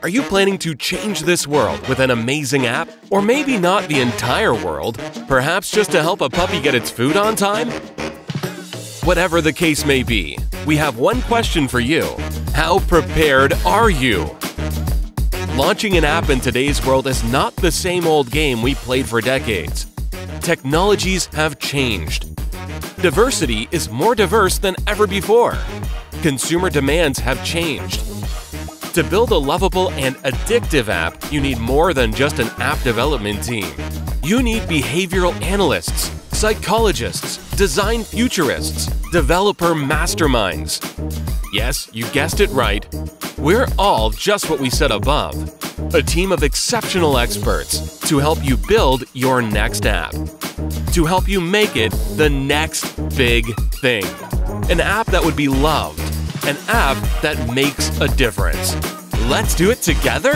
Are you planning to change this world with an amazing app? Or maybe not the entire world, perhaps just to help a puppy get its food on time? Whatever the case may be, we have one question for you. How prepared are you? Launching an app in today's world is not the same old game we played for decades. Technologies have changed. Diversity is more diverse than ever before. Consumer demands have changed. To build a lovable and addictive app, you need more than just an app development team. You need behavioral analysts, psychologists, design futurists, developer masterminds. Yes, you guessed it right. We're all just what we said above a team of exceptional experts to help you build your next app, to help you make it the next big thing. An app that would be loved, an app that makes a difference. Let's do it together?